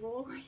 voi